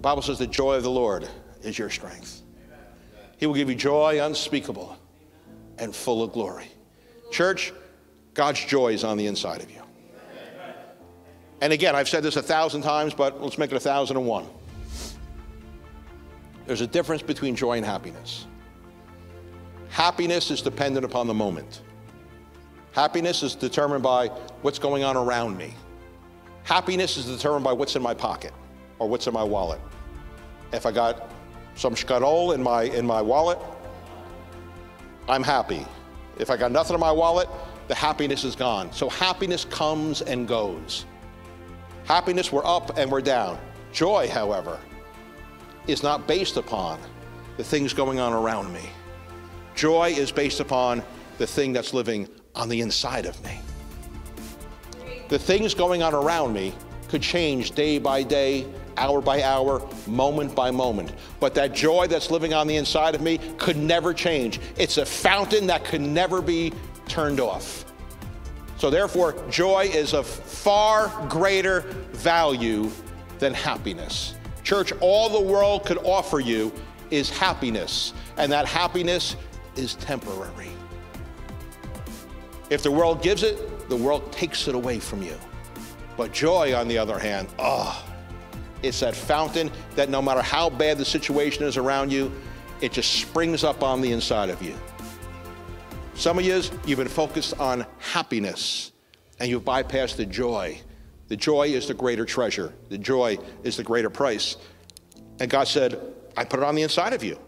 The Bible says the joy of the Lord is your strength. He will give you joy unspeakable and full of glory. Church, God's joy is on the inside of you. And again, I've said this a thousand times, but let's make it a thousand and one. There's a difference between joy and happiness. Happiness is dependent upon the moment. Happiness is determined by what's going on around me. Happiness is determined by what's in my pocket or what's in my wallet. If I got some scuttle in my, in my wallet, I'm happy. If I got nothing in my wallet, the happiness is gone. So happiness comes and goes. Happiness, we're up and we're down. Joy, however, is not based upon the things going on around me. Joy is based upon the thing that's living on the inside of me. The things going on around me could change day by day, hour by hour, moment by moment. But that joy that's living on the inside of me could never change. It's a fountain that could never be turned off. So, therefore, joy is of far greater value than happiness. Church, all the world could offer you is happiness, and that happiness is temporary. If the world gives it, the world takes it away from you. But joy, on the other hand, oh, it's that fountain that no matter how bad the situation is around you, it just springs up on the inside of you. Some of you, you've been focused on happiness and you've bypassed the joy. The joy is the greater treasure, the joy is the greater price. And God said, I put it on the inside of you.